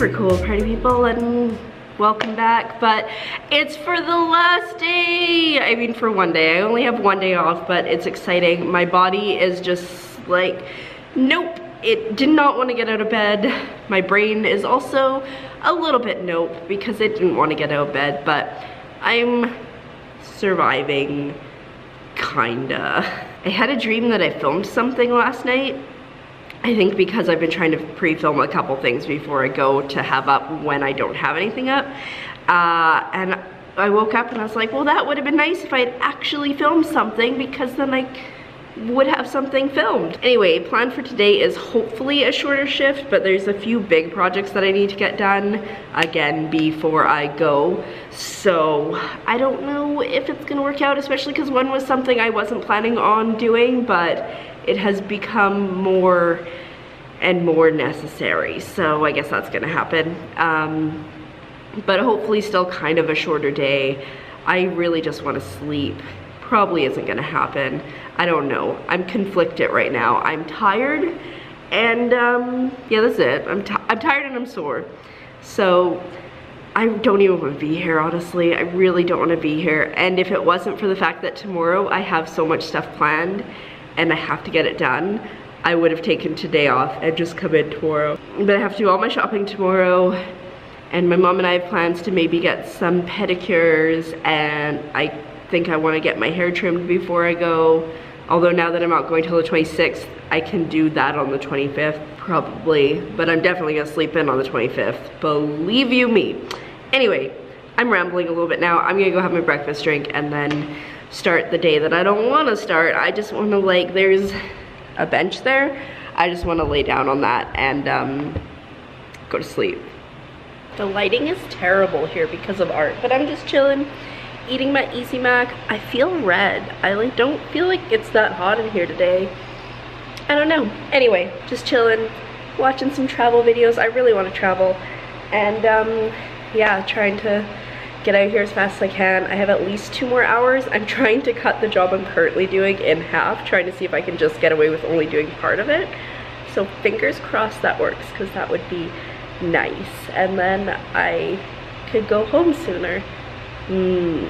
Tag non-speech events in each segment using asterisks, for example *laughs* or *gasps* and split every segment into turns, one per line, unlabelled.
super cool party people and welcome back but it's for the last day. I mean for one day. I only have one day off but it's exciting. My body is just like nope it did not want to get out of bed. My brain is also a little bit nope because it didn't want to get out of bed but i'm surviving kinda. I had a dream that i filmed something last night. I think because I've been trying to pre-film a couple things before I go to have up when I don't have anything up. Uh, and I woke up and I was like, well, that would have been nice if I had actually filmed something because then I would have something filmed. Anyway, plan for today is hopefully a shorter shift, but there's a few big projects that I need to get done, again, before I go. So I don't know if it's gonna work out, especially because one was something I wasn't planning on doing, but it has become more and more necessary. So I guess that's gonna happen. Um, but hopefully still kind of a shorter day. I really just wanna sleep. Probably isn't gonna happen. I don't know. I'm conflicted right now. I'm tired and um, yeah, that's it. I'm, I'm tired and I'm sore. So I don't even want to be here, honestly. I really don't want to be here. And if it wasn't for the fact that tomorrow I have so much stuff planned and I have to get it done, I would have taken today off and just come in tomorrow. But I have to do all my shopping tomorrow and my mom and I have plans to maybe get some pedicures and I think I want to get my hair trimmed before I go. Although now that I'm not going till the 26th, I can do that on the 25th, probably. But I'm definitely gonna sleep in on the 25th, believe you me. Anyway, I'm rambling a little bit now. I'm gonna go have my breakfast drink and then start the day that I don't wanna start. I just wanna like, there's a bench there. I just wanna lay down on that and um, go to sleep. The lighting is terrible here because of art, but I'm just chilling, eating my Easy Mac. I feel red. I like don't feel like it's that hot in here today. I don't know. Anyway, just chilling, watching some travel videos. I really want to travel. And um, yeah, trying to get out here as fast as I can. I have at least two more hours. I'm *laughs* trying to cut the job I'm currently doing in half, trying to see if I can just get away with only doing part of it. So fingers crossed that works because that would be nice. And then I could go home sooner. Hmm.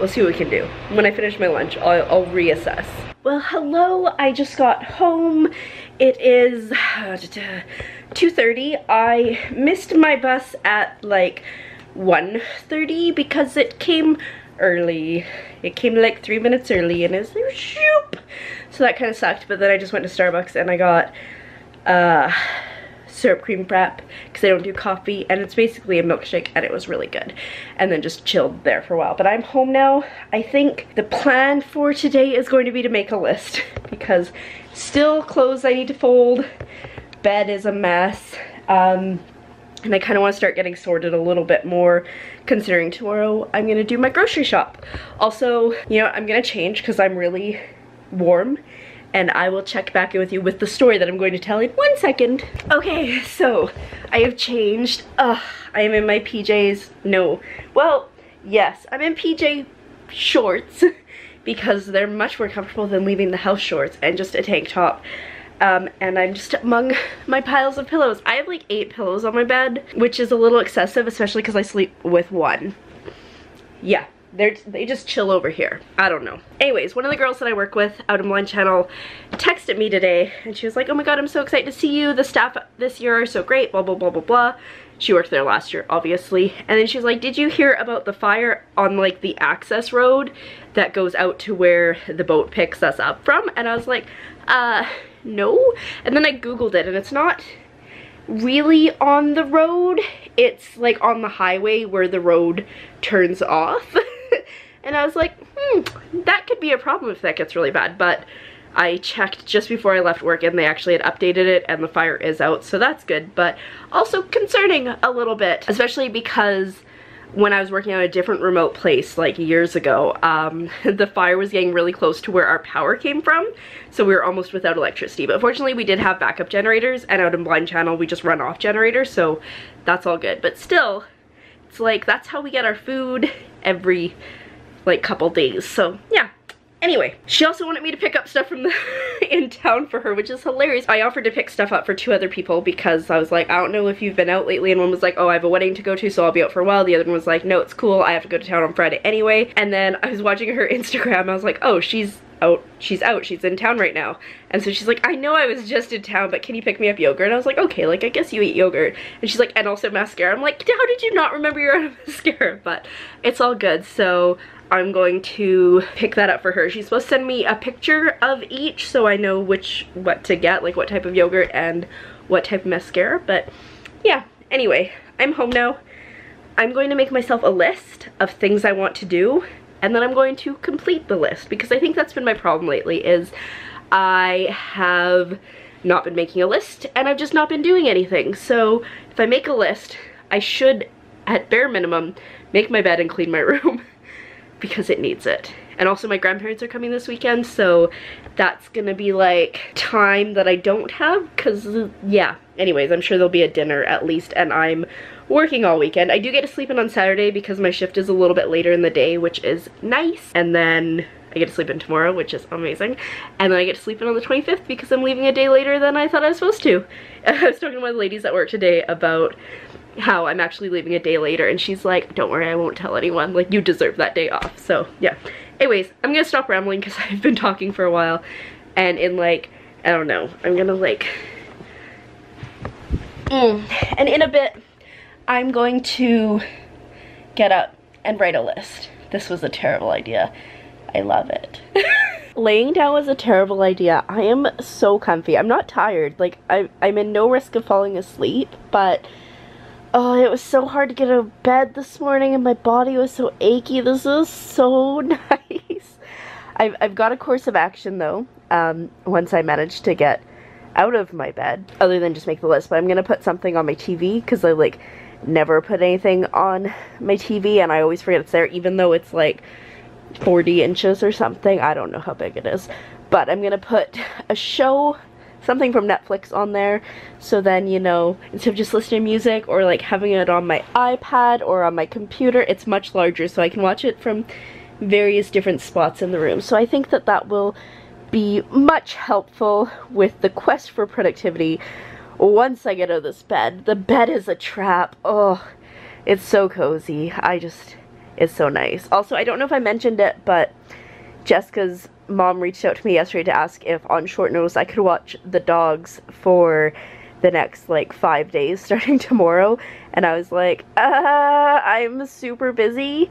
We'll see what we can do. When I finish my lunch, I'll, I'll reassess. Well, hello, I just got home. It is *sighs* 2.30. I missed my bus at like 1.30 because it came early. It came like three minutes early and it's like shoop. So that kind of sucked, but then I just went to Starbucks and I got uh, syrup cream frap because I don't do coffee and it's basically a milkshake and it was really good. And then just chilled there for a while. But I'm home now. I think the plan for today is going to be to make a list *laughs* because still clothes I need to fold bed is a mess um, and I kind of want to start getting sorted a little bit more considering tomorrow I'm gonna do my grocery shop. Also you know I'm gonna change because I'm really warm and I will check back in with you with the story that I'm going to tell in one second. Okay, so I have changed. Ugh, I am in my PJs. No. Well, yes, I'm in PJ shorts *laughs* because they're much more comfortable than leaving the house shorts and just a tank top. Um, and I'm just among *laughs* my piles of pillows. I have like eight pillows on my bed, which is a little excessive, especially because I sleep with one. Yeah, they're, they just chill over here. I don't know. Anyways, one of the girls that I work with out of Blind Channel texted me today and she was like, oh my god, I'm so excited to see you. The staff this year are so great, blah, blah, blah, blah, blah. She worked there last year, obviously. And then she's like, did you hear about the fire on like the access road that goes out to where the boat picks us up from? And I was like, uh, no. And then I Googled it and it's not really on the road. It's like on the highway where the road turns off. *laughs* and I was like, hmm, that could be a problem if that gets really bad. But I checked just before I left work and they actually had updated it and the fire is out, so that's good. But also concerning a little bit, especially because when I was working on a different remote place like years ago, um, *laughs* the fire was getting really close to where our power came from. So we were almost without electricity. But fortunately we did have backup generators and out in Blind Channel we just run off generators. So that's all good. But still, it's like that's how we get our food every like couple days. So yeah, Anyway, she also wanted me to pick up stuff from the *laughs* in town for her, which is hilarious. I offered to pick stuff up for two other people because I was like, I don't know if you've been out lately. And one was like, oh, I have a wedding to go to, so I'll be out for a while. The other one was like, no, it's cool. I have to go to town on Friday anyway. And then I was watching her *laughs* Instagram. I was like, oh, she's out she's out she's in town right now and so she's like i know i was just in town but can you pick me up yogurt and i was like okay like i guess you eat yogurt and she's like and also mascara i'm like how did you not remember you're out *laughs* of mascara but it's all good so I'm going to pick that up for her. She's supposed to send me a picture of each so I know which, what to get, like what type of yogurt and what type of mascara. But yeah, anyway, I'm home now. I'm going to make myself a list of things I want to do and then I'm going to complete the list because I think that's been my problem lately is I have not been making a list and I've just not been doing anything. So if I make a list, I should, at bare minimum, make my bed and clean my *laughs* room. Because it needs it. And also my grandparents are coming this weekend, so that's gonna be like time that I don't have, cause yeah. Anyways, I'm sure there'll be a dinner at least, and I'm working all weekend. I do get to sleep in on Saturday because my shift is a little bit later in the day, which is nice. And then I get to sleep in tomorrow, which is amazing. And then I get to sleep in on the 25th because I'm leaving a day later than I thought I was supposed to. *laughs* I was talking to one of the ladies at work today about how I'm actually leaving a day later and she's like, don't worry, I won't tell anyone. Like, you deserve that day off. So, yeah. Anyways, I'm gonna stop rambling because *laughs* I've been talking for a while and in like, I don't know, I'm gonna like, mm. and in a bit, I'm going to get up and write a list. This was a terrible idea. I love it. *laughs* Laying down was a terrible idea. I am so comfy. I'm not tired. Like, I, I'm in no risk of falling asleep, but Oh, it was so hard to get out of bed this morning and my body was so achy. This is so *laughs* nice. I've, I've got a course of action though, um, once I manage to get out of my bed, other than just make the list, but I'm going to put something on my TV because I like never put anything on my TV and I always forget it's there even though it's like 40 inches or something. I don't know how big it is. But I'm going to put a show something from Netflix on there. So then you know instead of just listening to music or like having it on my iPad or on my computer it's much larger so I can watch it from various different spots in the room. So I think that that will be much helpful with the quest for productivity once I get out of this bed. The bed is a trap. Oh it's so cozy. I just it's so nice. Also I don't know if I mentioned it but Jessica's mom reached out to me yesterday to ask if on short notice I could watch the dogs for the next like five days *laughs* starting tomorrow. And I was like uh, I'm super busy.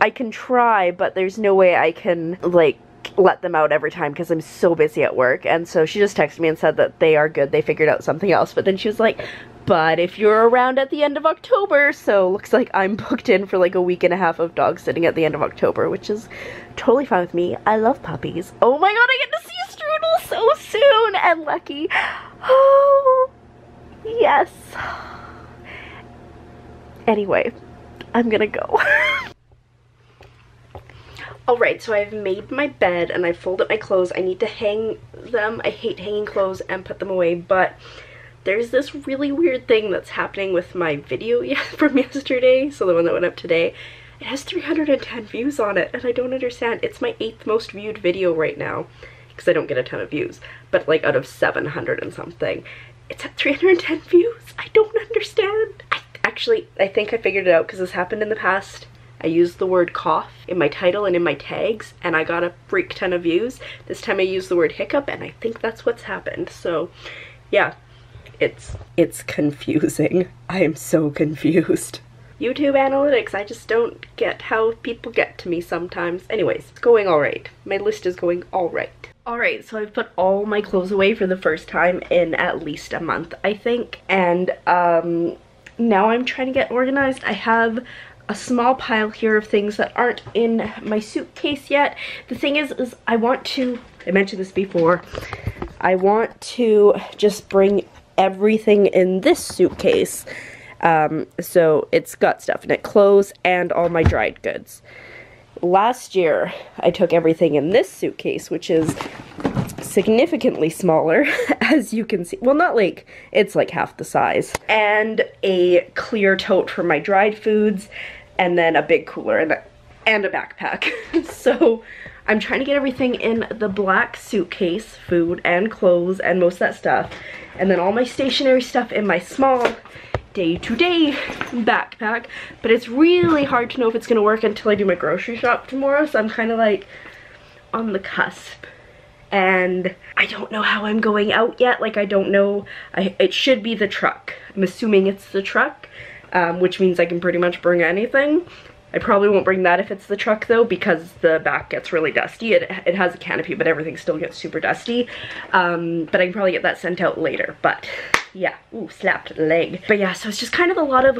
I can try but there's no way I can like let them out every time because I'm so busy at work and so she just texted me and said that they are good they figured out something else but then she was like but if you're around at the end of October, so looks like I'm *laughs* booked in for like a week and a half of dog sitting at the end of October, which is totally fine with me. I love puppies. Oh my god, I get to see strudel so soon! And Lucky. *gasps* Oh, yes. *sighs* Anyway, I'm gonna go. *laughs* Alright, so I've made my bed and I folded my clothes. I need to hang them. I hate hanging clothes and put them away, but there's this really weird thing that's happening with my video *laughs* from yesterday, so the one that went up today. It has 310 views on it, and I don't understand. It's my eighth most viewed video right now, because I don't get a ton of views, but like out of 700 and something. It's at 310 views. I don't understand. I, actually, I think I figured it out because this happened in the past. I used the word cough in my title and in my tags and I got a freak ton of views. This time I used the word hiccup and I think that's what's happened. So yeah, it's it's confusing. *laughs* I am so confused. YouTube analytics, I just don't get how people get to me sometimes. Anyways, it's going alright. My list is going alright. Alright, so I've put all my clothes away for the first time in at least a month, I think. And um, now I'm trying to get organized. I have a small pile here of things that aren't in my suitcase yet. The thing is, is I want to, I mentioned this before, I want to just bring everything in this suitcase Um, so it's got stuff in it, clothes and all my dried goods. Last year, I took everything in this suitcase, which is significantly smaller, *laughs* as you can see. Well, not like, it's like half the size. And a clear tote for my dried foods, and then a big cooler and and a backpack. *laughs* so I'm trying to get everything in the black suitcase, food and clothes and most of that stuff. And then all my stationary stuff in my small day-to-day -day backpack. But it's really hard to know if it's gonna work until I do my grocery shop tomorrow. So I'm kind of like on the cusp and I don't know how I'm going out yet. Like, I don't know. I, it should be the truck. I'm assuming it's the truck, um, which means I can pretty much bring anything. I probably won't bring that if it's the truck though because the back gets really dusty. It, it has a canopy but everything still gets super dusty. Um, but I can probably get that sent out later. But yeah, ooh, slapped leg. But yeah, so it's just kind of a lot of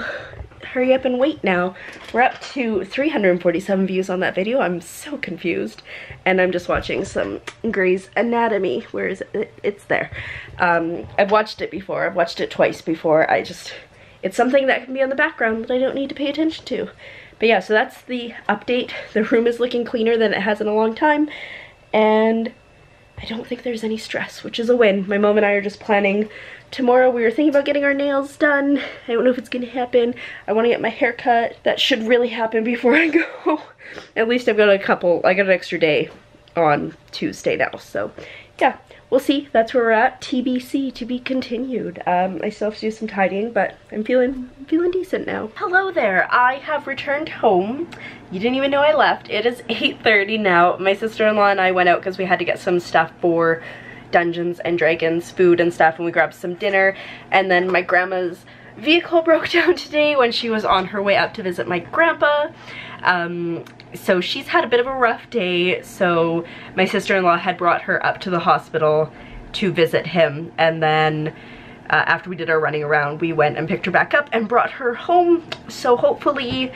hurry up and wait now. We're up to 347 views on that video. I'm so confused. And I'm just watching some Grey's Anatomy. Where is it? It's there. Um, I've watched it before. I've watched it twice before. I just, it's something that can be on the background that I don't need to pay attention to. But yeah, so that's the update. *laughs* The room is looking cleaner than it has in a long time. And I don't think there's any stress, which is a win. My mom and I are just planning tomorrow. We were thinking about getting our nails done. I don't know if it's gonna happen. I wanna get my hair cut. That should really happen before I go. *laughs* At least I've got a couple, I got an extra day on Tuesday now. So yeah, we'll see. That's where we're at. TBC, to be continued. Um, I still have to do some tidying, but I'm feeling, feeling decent now. Hello there. I have returned home. You didn't even know I left. It is *laughs* 8.30 now. My sister-in-law and I went out because we had to get some stuff for Dungeons and Dragons food and stuff and we grabbed some dinner and then my grandma's vehicle *laughs* broke down today when she was on her way up to visit my grandpa. Um, so she's had a bit of a rough day so my sister-in-law had brought her up to the hospital to visit him and then uh, after we did our running around we went and picked her back up and brought her home so hopefully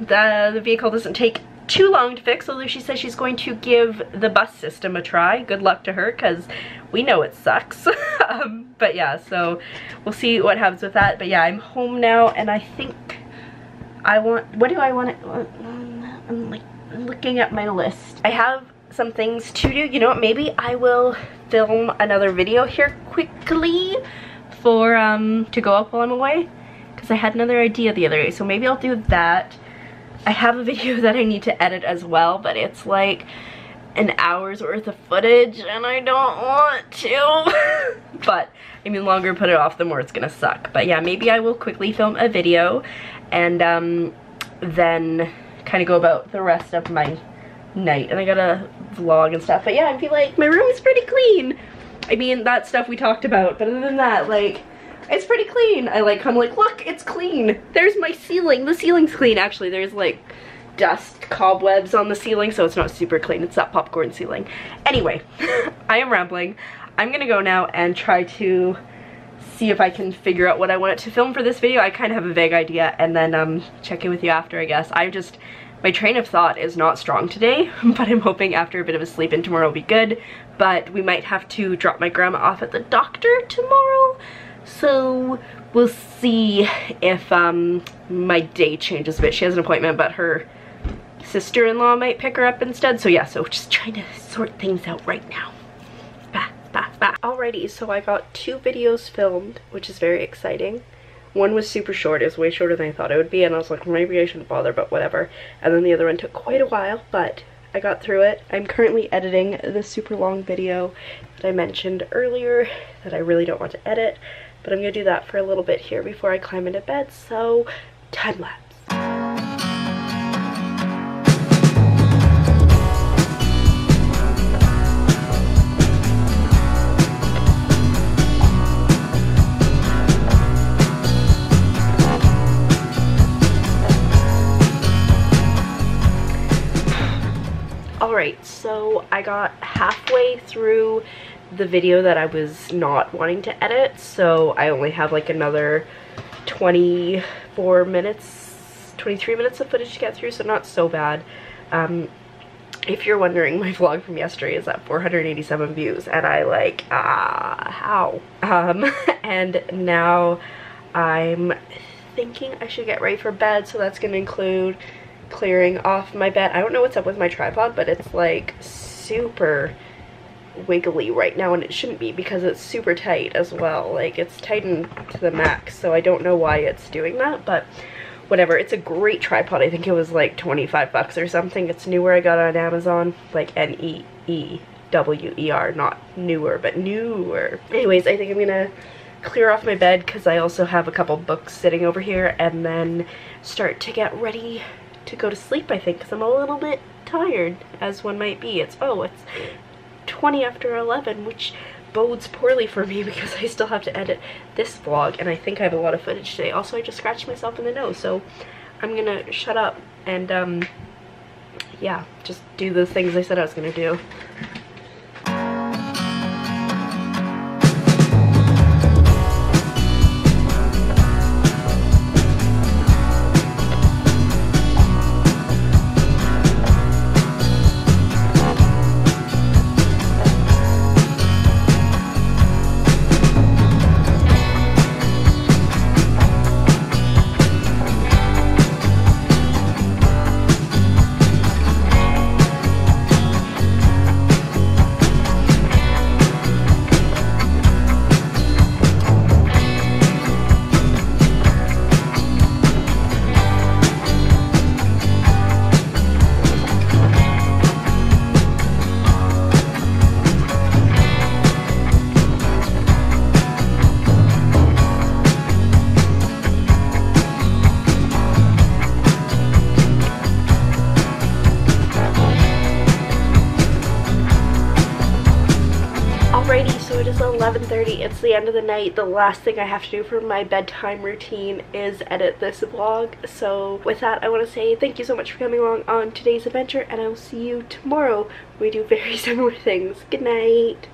the, the vehicle doesn't take too long to fix, although she says she's going to give the bus system a try. Good luck to her, because we know it sucks. *laughs* um, but yeah, so we'll see what happens with that. But yeah, I'm home now, and I think I want, what do I want to, I'm like looking at my list. I have some things to do. You know what, maybe I will film another video here quickly for, um, to go up while I'm away. Because I had another idea the other day, so maybe I'll do that I have a *laughs* video that I need to edit as well, but it's like an hour's worth of footage and I don't want to. *laughs* but I mean, longer put it off, the more it's gonna suck. But yeah, maybe I will quickly film a video and um, then kind of go about the rest of my night. And I gotta vlog and stuff. But yeah, I feel like my room is pretty clean. I mean, that stuff we talked about, but other than that, like, it's pretty clean. I like I'm like, look, it's clean. There's my ceiling. The ceiling's clean. Actually, there's like dust cobwebs on the ceiling, so it's not super clean. It's that popcorn ceiling. Anyway, *laughs* I am rambling. I'm gonna go now and try to see if I can figure out what I want to film for this video. I kind of have a vague idea and then um, check in with you after, I guess. I just, my train of thought is not strong today, *laughs* but I'm hoping after a bit of a sleep in tomorrow will be good. But we might have to drop my grandma off at the doctor tomorrow. So we'll see if um, my day changes a bit. She has an appointment, but her sister-in-law might pick her up instead. So yeah, so just trying to sort things out right now. Bah. Alrighty, so I got two videos filmed, which is very exciting. One was super short, it was way shorter than I thought it would be, and I was like, maybe I shouldn't bother, but whatever. And then the other one took quite a while, but I got through it. I'm currently editing the super long video that I mentioned earlier that I really don't want to edit. But I'm to do that for a little bit here before I climb into bed, so time lapse. I got halfway through the video that I was not wanting to edit, so I only have like another 24 minutes, 23 minutes of footage to get through, so not so bad. Um, if you're wondering, *laughs* my vlog from yesterday is at 487 views, and I like, ah, how? Um, *laughs* and now I'm thinking I should get ready for bed, so that's gonna include clearing off my bed. I don't know what's up with my tripod, but it's like super wiggly right now and it shouldn't be because it's super tight as well. Like it's tightened to the max so I don't know why it's doing that but whatever. It's a great tripod. I think it was like 25 bucks or something. It's Neewer. I got on Amazon like N-E-E-W-E-R not newer but Neewer. Anyways I think I'm gonna clear off my bed because I also have a couple books sitting over here and then start to get ready to go to sleep I think because I'm a little bit tired as one might be. It's oh it's 20 after 11 which bodes poorly for me *laughs* because I still have to edit this vlog and I think I have a lot of footage today. Also I just scratched myself in the nose so I'm gonna shut up and um yeah just do the things I said I was gonna do 11.30. It's the end of the night. The last thing I have to do for my bedtime routine is edit this vlog. So with that, I want to say thank you so much for coming along on today's adventure, and I will see you tomorrow. We do very *laughs* similar things. Good night.